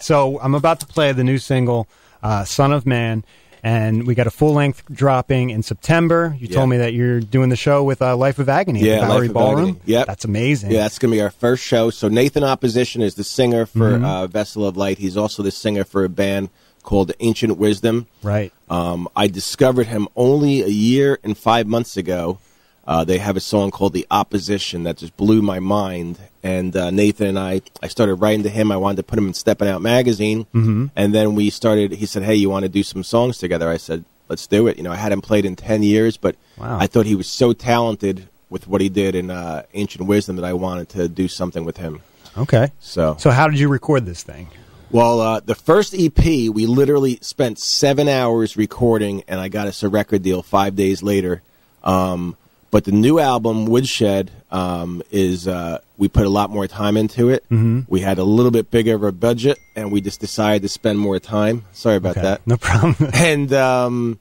So I'm about to play the new single, uh, "Son of Man," and we got a full length dropping in September. You Yeah. told me that you're doing the show with uh, Life of Agony, Yeah, Bowery Ballroom. Yep. that's amazing. Yeah, that's going to be our first show. So Nathan Opposition is the singer for Mhm. uh, Vessel of Light. He's also the singer for a band called Ancient Wisdom. Right. Um, I discovered him only a year and five months ago. Uh, they have a song called "The Opposition" that just blew my mind. And uh, Nathan and I, I started writing to him. I wanted to put him in Stepping Out magazine, Mhm. and then we started. He said, "Hey, you want to do some songs together?" I said, "Let's do it." You know, I hadn't played in ten years, but Wow. I thought he was so talented with what he did in uh, Ancient Wisdom that I wanted to do something with him. Okay. So, So how did you record this thing? well, uh, the first EP, we literally spent seven hours recording, and I got us a record deal five days later. Um, but the new album, Woodshed, um, is uh, we put a lot more time into it. Mhm. We had a little bit bigger of a budget, and we just decided to spend more time. Sorry about Okay, that. No problem. and um,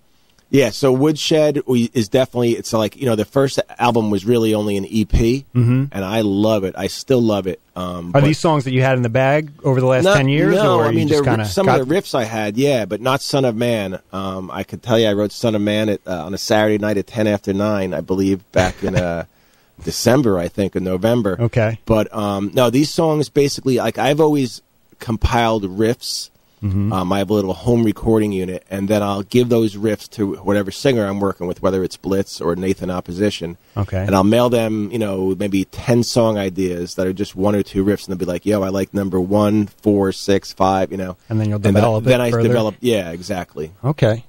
yeah, so Woodshed we, is definitely it's like you know the first album was really only an EP, Mhm. and I love it. I still love it. Um, Are but- these songs that you had in the bag over the last no, ten years? No, or I mean some got, of the riffs I had, yeah, but not "Son of Man." Um, I could tell you, I wrote "Son of Man" at, uh, on a Saturday night at ten after nine, I believe, back in uh, December, I think, or November. Okay. But um, no, these songs basically, like I've always compiled riffs. Mm-hmm. Um, I have a little home recording unit, and then I'll give those riffs to whatever singer I'm working with, whether it's Blitz or Nathan Opposition. Okay. And I'll mail them, you know, maybe 10 song ideas that are just one or two riffs, and they'll be like, yo, I like number one, four, six, five, you know. And then you'll then- develop then, it I further? develop, yeah, exactly. Okay.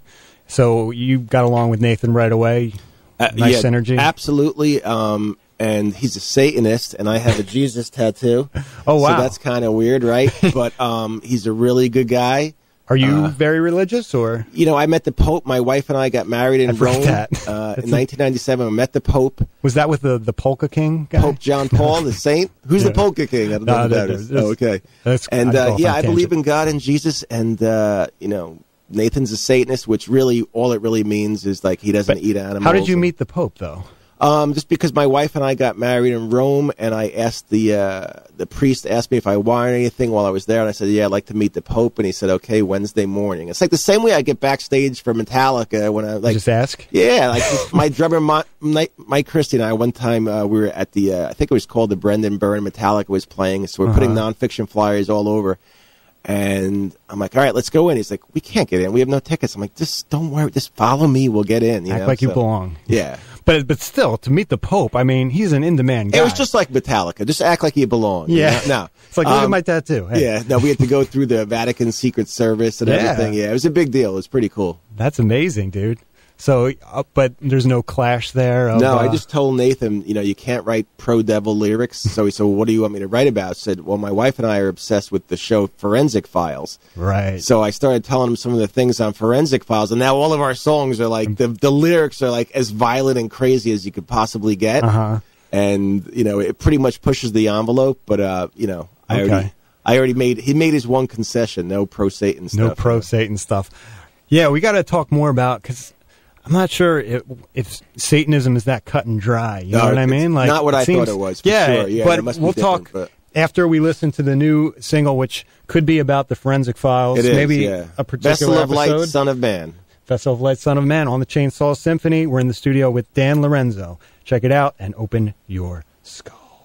So you got along with Nathan right away. Uh, nice yeah, synergy. Absolutely. Um, and he's a Satanist, and I have a Jesus tattoo. Oh, wow. So that's kind of weird, right? but um, he's a really good guy. Are you Uh, very religious or? You know, I met the Pope. My wife and I got married in Rome that. Uh, in 1997. I met the Pope, Was that with the the Polka King guy? Pope John Paul, the saint. Who's Yeah. the Polka King? I don't know No, that- that is. Oh, okay. that's- and uh, yeah, I I believe in God and Jesus, and uh, you know, Nathan's a Satanist, which really all it really means is like he doesn't eat animals. How did you and- meet the Pope though? Um, just because my wife and I got married in Rome, and I asked the uh, the priest asked me if I wanted anything while I was there, and I said, "Yeah, I'd like to meet the Pope," and he said, "Okay, Wednesday morning." It's like the same way I get backstage for Metallica when I like Just ask. yeah, like my drummer Mike, Mike, Christie and I. One time uh, we were at the uh, I think it was called the Brendan Byrne Metallica was playing, so we're putting Uh-huh. Non-Fiction flyers all over. And I'm like, all right, let's go in. He's like, we can't get in. We have no tickets. I'm like, just don't worry. Just follow me. We'll get in. You Act know? like you So, belong. Yeah. But but still, to meet the Pope, I mean, he's an in demand guy. It was just like Metallica. Just act like you belong. you Yeah. know? No. It's like look at Um, my tattoo. Hey, Yeah. No, we had to go through the Vatican Secret Service and Yeah. everything. Yeah. It was a big deal. It was pretty cool. That's amazing, dude. So, uh, but there's no clash there. Of, no, I uh, just told Nathan, you know, you can't write pro devil lyrics. So he said, well, what do you want me to write about? I said, well, my wife and I are obsessed with the show Forensic Files. right. So I started telling him some of the things on Forensic Files, and now all of our songs are like the the lyrics are like as violent and crazy as you could possibly get. Uh huh. and you know it pretty much pushes the envelope. But uh, you know, I Okay. already, I already made he made his one concession: no pro Satan stuff. No pro Satan stuff. Yeah, we got to talk more about because I'm not sure if, if Satanism is that cut and dry. You know what I mean? Like not what I seems- thought it was, for yeah, sure. Yeah, but we'll talk but- after we listen to the new single, which could be about the forensic files. It is, maybe yeah. a particular Vessel of episode. Light, Son of Man. Vessel of Light, Son of Man on the Chainsaw Symphony. We're in the studio with Dan Lorenzo. Check it out and open your skull.